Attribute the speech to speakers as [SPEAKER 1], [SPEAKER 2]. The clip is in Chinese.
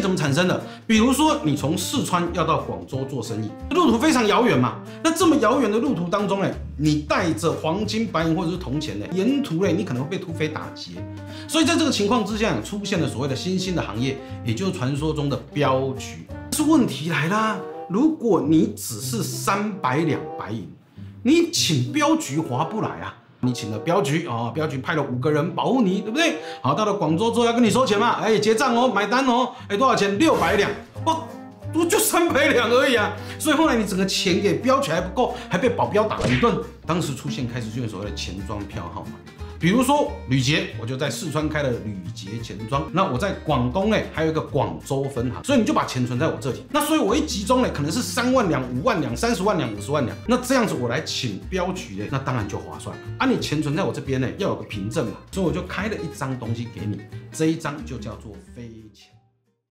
[SPEAKER 1] 怎么产生的？比如说你从四川要到广州做生意，路途非常遥远嘛。那这么遥远的路途当中，呢，你带着黄金、白银或者是铜钱呢，沿途呢，你可能会被土匪打劫。所以在这个情况之下，出现了所谓的新兴的行业，也就是传说中的镖局。但是问题来啦，如果你只是三百两白银，你请镖局划不来啊。你请了镖局啊，镖局派了五个人保护你，对不对？好，到了广州之后要跟你收钱嘛，哎，结账哦，买单哦，哎，多少钱？六百两，哦，我就三百两而已啊。所以后来你整个钱给镖局还不够，还被保镖打了一顿。当时出现开始出现所谓的钱庄票号嘛。比如说吕杰，我就在四川开了吕杰钱庄。那我在广东呢，还有一个广州分行，所以你就把钱存在我这里。那所以我一集中呢，可能是三万两、五万两、三十万两、五十万两。那这样子我来请镖局呢，那当然就划算了。啊，你钱存在我这边呢，要有个凭证嘛，所以我就开了一张东西给你，这一张就叫做飞钱。